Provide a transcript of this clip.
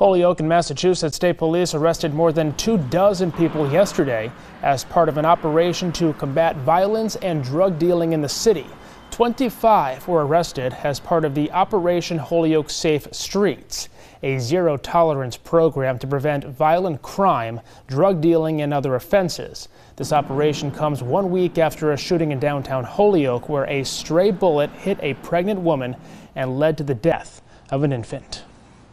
Holyoke and Massachusetts State Police arrested more than two dozen people yesterday as part of an operation to combat violence and drug dealing in the city. 25 were arrested as part of the Operation Holyoke Safe Streets, a zero tolerance program to prevent violent crime, drug dealing, and other offenses. This operation comes one week after a shooting in downtown Holyoke where a stray bullet hit a pregnant woman and led to the death of an infant.